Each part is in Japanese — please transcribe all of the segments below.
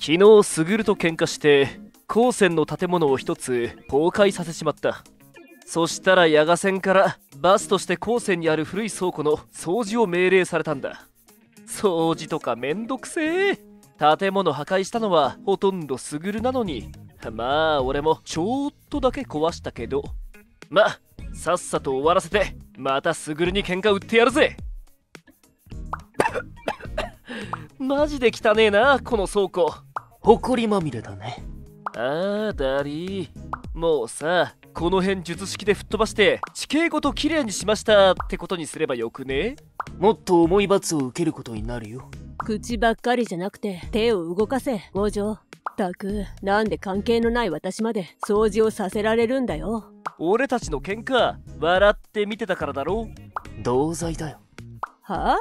昨日スグルと喧嘩して高専の建物を一つ崩壊させちまった。そしたらヤガ線からバスとして高専にある古い倉庫の掃除を命令されたんだ。掃除とかめんどくせえ。建物破壊したのはほとんどスグルなのに。まあ俺もちょっとだけ壊したけど。まさっさと終わらせてまたスグルに喧嘩売ってやるぜ。マジで汚ねえなこの倉庫。埃まみれだね。ああダリー。もうさこの辺術式で吹っ飛ばして地形ごときれいにしましたってことにすればよくね？もっと重い罰を受けることになるよ。口ばっかりじゃなくて手を動かせ五条。たくなんで関係のない私まで掃除をさせられるんだよ。俺たちの喧嘩笑って見てたからだろ同罪だよ。はあ？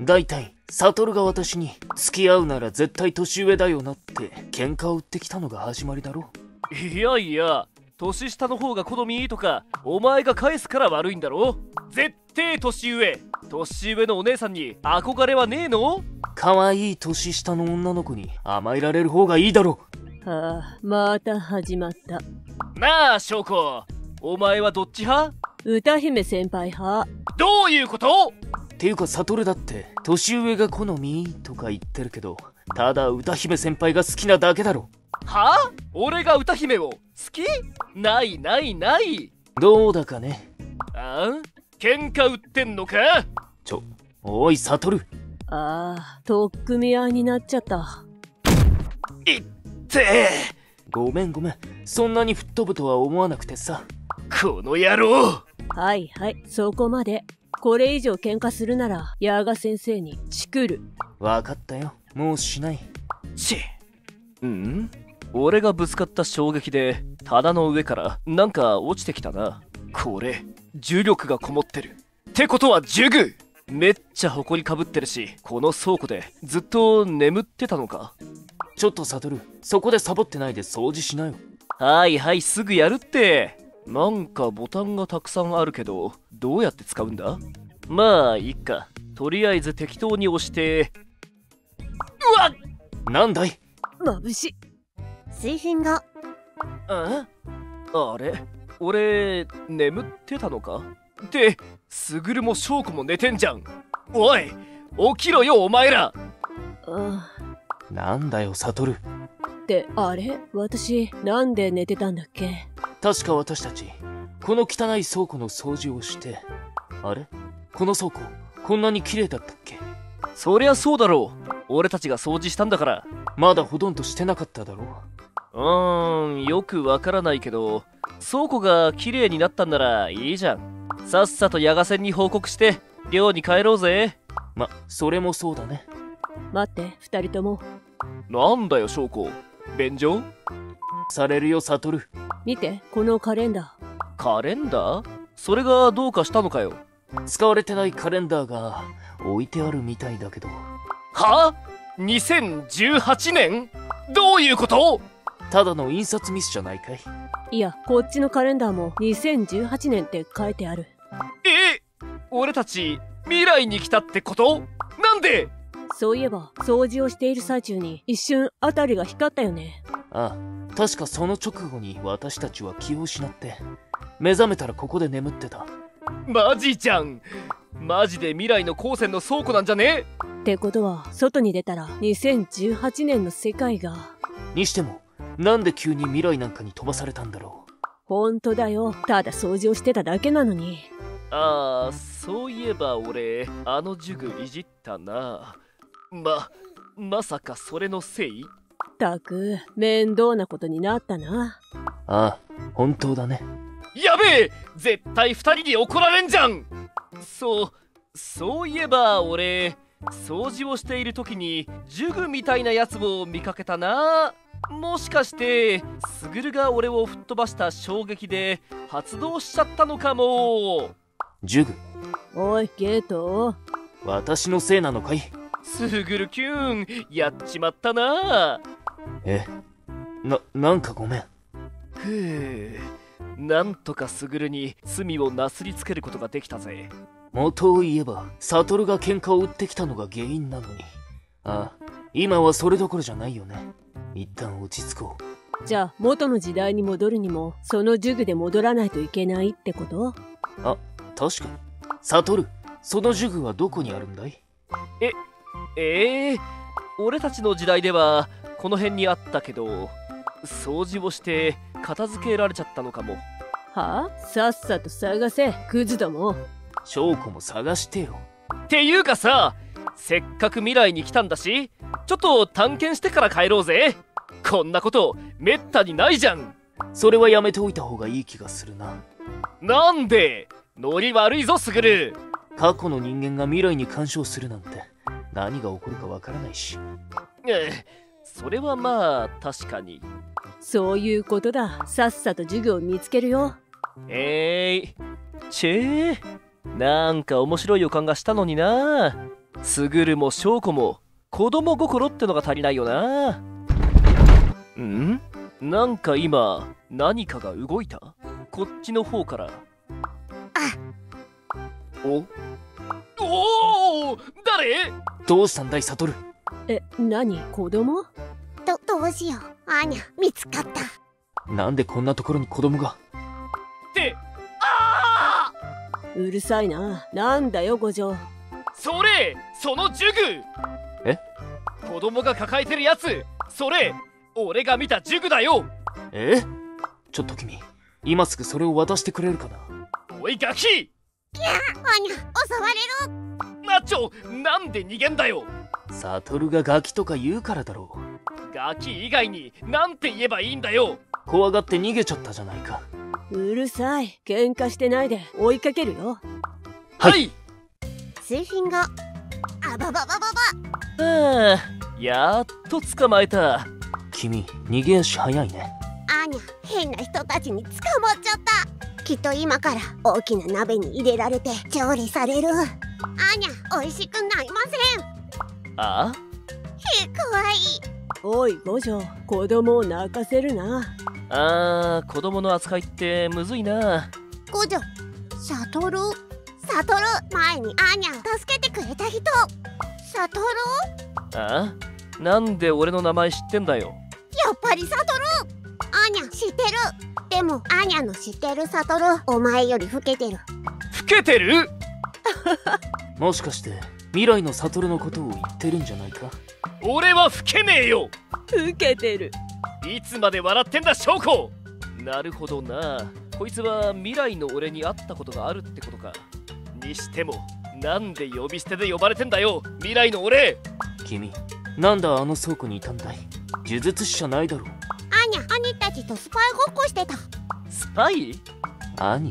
だいたい悟が私に付き合うなら絶対年上だよなって喧嘩を売ってきたのが始まりだろいやいや年下の方が好みいいとかお前が返すから悪いんだろ絶対年上。年上のお姉さんに憧れはねえの？可愛い年下の女の子に甘えられる方がいいだろはあまた始まった。なあ翔子。お前はどっち派？歌姫先輩派。どういうこと？っていうか悟だって年上が好みとか言ってるけどただ歌姫先輩が好きなだけだろ。は？あ俺が歌姫を好き？ないないない。どうだかね。あん？喧嘩売ってんのか？ちょおい悟ああとっくみ合いになっちゃった。いってごめんごめん。そんなに吹っ飛ぶとは思わなくてさ。この野郎。はいはいそこまでこれ以上喧嘩するならヤーガ先生にチクる。わかったよ。もうしない。ちうん俺がぶつかった衝撃で棚の上からなんか落ちてきたな。これ重力がこもってる。ってことはジュグ。めっちゃ埃かぶってるしこの倉庫でずっと眠ってたのか。ちょっと悟そこでサボってないで掃除しなよ。はいはいすぐやるってなんかボタンがたくさんあるけどどうやって使うんだ？まあいいか。とりあえず適当に押して。うわっ！なんだい？眩しい。水品が。あ？あれ？俺眠ってたのか？ってスグルも翔子も寝てんじゃん。おい起きろよお前ら。あなんだよ悟ってあれ？私なんで寝てたんだっけ？確か私たちこの汚い倉庫の掃除をしてあれ？この倉庫こんなに綺麗だったっけ？そりゃそうだろう。俺たちが掃除したんだから。まだほとんどしてなかっただろう？ーんよくわからないけど倉庫が綺麗になったんならいいじゃん。さっさとヤガ線に報告して寮に帰ろうぜ。まそれもそうだね。待って二人とも。なんだよ翔子便所されるよ悟見てこのカレンダー。カレンダー？それがどうかしたのかよ。使われてないカレンダーが置いてあるみたいだけど。は ?2018 年？どういうこと？ただの印刷ミスじゃないかい。いやこっちのカレンダーも2018年って書いてある。え？俺たち未来に来たってこと？なんで？そういえば掃除をしている最中に一瞬あたりが光ったよね。ああ確かその直後に私たちは気を失って目覚めたらここで眠ってた。マジじゃん。マジで未来の高専の倉庫なんじゃね？ってことは外に出たら2018年の世界が。にしてもなんで急に未来なんかに飛ばされたんだろう。ほんとだよ。ただ掃除をしてただけなのに。ああそういえば俺あの呪具いじったな。ままさかそれのせい？たく面倒なことになったな。ああ本当だね。やべえ！絶対二人に怒られんじゃん！そうそういえば俺掃除をしている時に呪具みたいなやつを見かけたな。もしかしてスグルが俺を吹っ飛ばした衝撃で発動しちゃったのかも。呪具？おいゲート。私のせいなのかい？スグルキューンやっちまったなえななんかごめん。ふうなんとかスグルに罪をなすりつけることができたぜ。元を言えば悟が喧嘩を売ってきたのが原因なのに。ああ今はそれどころじゃないよね。一旦落ち着こう。じゃあ元の時代に戻るにもその呪具で戻らないといけないってこと？あ確かに。サトルその呪具はどこにあるんだい？ええ俺たちの時代ではこの辺にあったけど掃除をして片付けられちゃったのかも。はあ？さっさと探せ。クズども証拠も探してよ。っていうかさせっかく未来に来たんだしちょっと探検してから帰ろうぜ。こんなことめったにないじゃん。それはやめておいた方がいい気がするな。なんで？ノリ悪いぞスグル過去の人間が未来に干渉するなんて何が起こるかわからないし。ええそれはまあ確かに。そういうことだ。さっさと授業を見つけるよ。えい、ちぇー。なんか面白い予感がしたのにな。スグルもショウコも子供心ってのが足りないよな。ん？なんか今何かが動いた？こっちの方から。お？おお誰？どうしたんだいサトル。え何？子供？ど、どうしよう。アーニャ、見つかった。なんでこんなところに子供が？ってああうるさいな。なんだよ五条それその呪具。え？子供が抱えてるやつ。それ俺が見た呪具だよ。え？ちょっと君今すぐそれを渡してくれるかな？おいガキ！アーニャ、襲われる。ナッチョなんで逃げんだよ。サトルがガキとか言うからだろうガキ以外になんて言えばいいんだよ怖がって逃げちゃったじゃないかうるさい喧嘩してないで追いかけるよはい数分後。あばばばばば。はあやっと捕まえた君逃げ足早いねアーニャ、変な人たちに捕まっちゃった。きっと今から大きな鍋に入れられて調理される。アーニャ、美味しくなりません。あ？へ、怖い。おい五条子供を泣かせるな。あー子供の扱いってむずいな。五女、サトル？サトル、前にアーニャを助けてくれた人。サトル？あ？なんで俺の名前知ってんだよ。やっぱりサトル。アーニャ知ってる。でもアーニャの知ってるサトルお前より老けてる。老けてる？もしかして未来のサトルのことを言ってるんじゃないか？俺は老けねえよ！老けてる。いつまで笑ってんだ証拠なるほどな。こいつは未来の俺に会ったことがあるってことか。にしてもなんで呼び捨てで呼ばれてんだよ未来の俺！君なんだあの倉庫にいたんだい？呪術師じゃないだろ。うアーニャ兄たちとスパイごっこしてた。スパイ？兄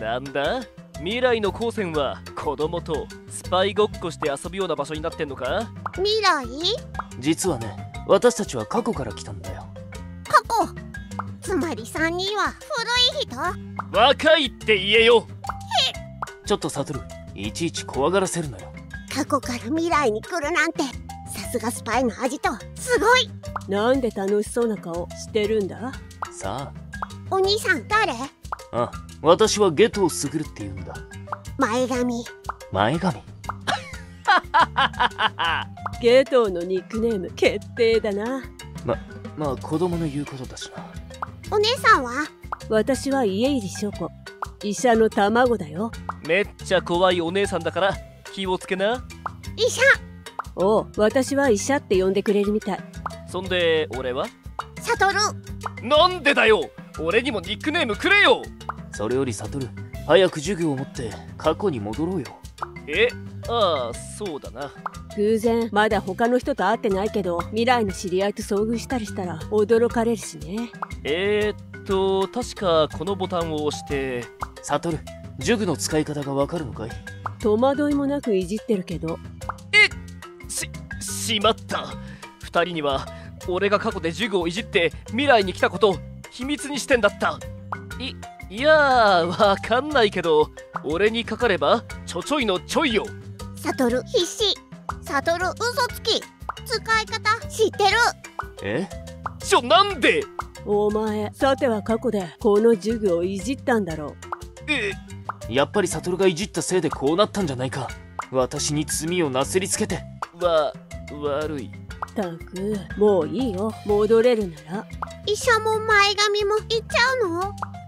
なんだ？未来の高専は子供とスパイごっこして遊ぶような場所になってんのか？未来？実はね私たちは過去から来たんだよ。過去？つまり3人は古い人？若いって言えよ。ちょっとサトルいちいち怖がらせるなよ。過去から未来に来るなんてさすがスパイの味とすごい！なんで楽しそうな顔してるんだ？さお兄さん誰？ああ私はゲトウスグルって言うんだ。前髪前髪。ゲートーのニックネーム決定だな。まあ子供の言うことだしな。お姉さんは？私は家入翔子医者の卵だよ。めっちゃ怖いお姉さんだから気をつけな。医者。おう私は医者って呼んでくれるみたい。そんで俺は？サトルなんでだよ！俺にもニックネームくれよ！それよりサトル早く授業を持って過去に戻ろうよえああそうだな。偶然。まだ他の人と会ってないけど未来の知り合いと遭遇したりしたら驚かれるしね。えー、っと確かこのボタンを押してサトル呪具の使い方がわかるのかい？戸惑いもなくいじってるけど。ししまった。2人には俺が過去で授業をいじって未来に来たこと秘密にしてんだった。いいやーわかんないけど俺にかかればちょちょいのちょいよ。サトル必死。サトル嘘つき。使い方知ってる。え？ちょなんで？お前さては過去でこの授業をいじったんだろえ？やっぱりサトルがいじったせいでこうなったんじゃないか。私に罪をなすりつけて。わ悪い。たくもういいよ。戻れるなら。医者も前髪も行っちゃうの？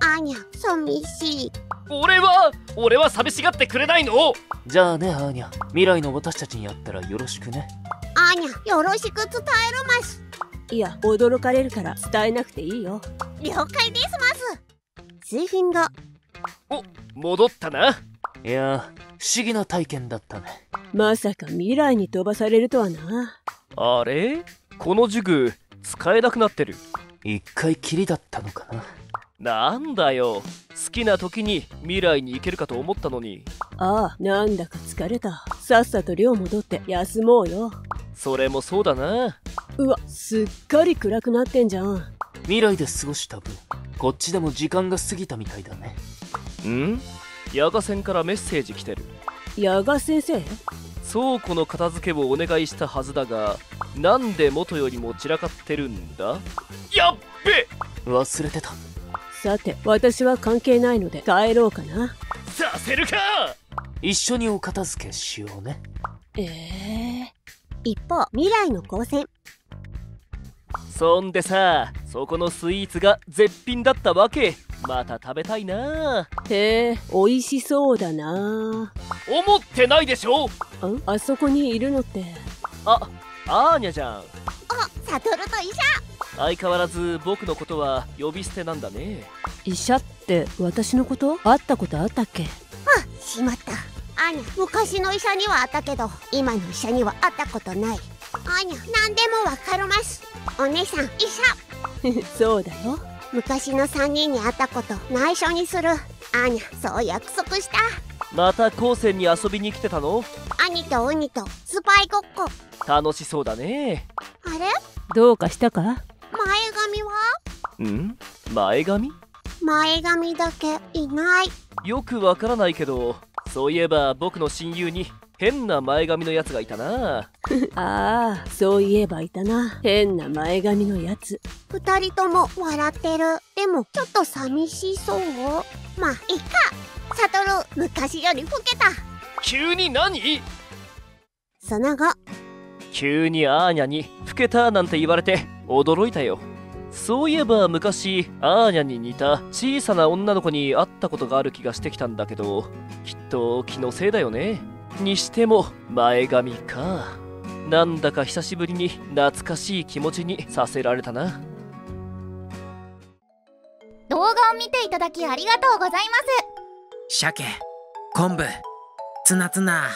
アーニャ寂しい俺は俺は寂しがってくれないの。じゃあねアーニャ。未来の私たちに会ったらよろしくね。アーニャよろしく伝えるます。いや驚かれるから伝えなくていいよ。了解ですます。数分後戻ったな。いや不思議な体験だったね。まさか未来に飛ばされるとはな。あれ？この呪具使えなくなってる。一回きりだったのかななんだよ。好きな時に未来に行けるかと思ったのに。ああなんだか疲れた。さっさと寮戻って休もうよ。それもそうだな。うわすっかり暗くなってんじゃん。未来で過ごした分こっちでも時間が過ぎたみたいだね。ん？ヤガ線からメッセージ来てる。ヤガ先生？倉庫の片付けをお願いしたはずだがなんで元よりも散らかってるんだ？やっべ！忘れてたさて私は関係ないので帰ろうかな。させるか！一緒にお片付けしようね。ええ一方未来の高専そんでさそこのスイーツが絶品だったわけ。また食べたいな。へえ美味しそうだな。思ってないでしょ？んあそこにいるのって。あアーニャじゃん。おサトルと医者相変わらず僕のことは呼び捨てなんだね。医者って私のこと？会ったことあったっけ？しまった。アーニャ昔の医者には会ったけど今の医者には会ったことない。アーニャ何でもわかります。お姉さん医者。そうだよ。昔の3人に会ったこと内緒にする。アーニャそう約束した。また高専に遊びに来てたの？兄とウニとスパイごっこ。楽しそうだね。あれ？どうかしたか？ん？前髪？前髪だけいない。よくわからないけどそういえば僕の親友に変な前髪のやつがいたな。ああそういえばいたな。変な前髪のやつ二人とも笑ってる。でもちょっと寂しそう。まあいっか。サトル昔より老けた。急に何？その後。急にアーニャに老けたなんて言われて驚いたよそういえば昔アーニャに似た小さな女の子に会ったことがある気がしてきたんだけどきっと気のせいだよね。にしても前髪か。なんだか久しぶりに懐かしい気持ちにさせられたな。動画を見ていただきありがとうございます。鮭昆布ツナツナ。う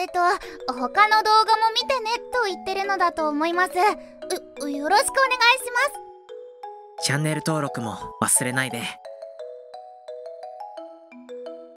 えっと他の動画も見てねと言ってるのだと思います。うよろしくお願いします。チャンネル登録も忘れないで。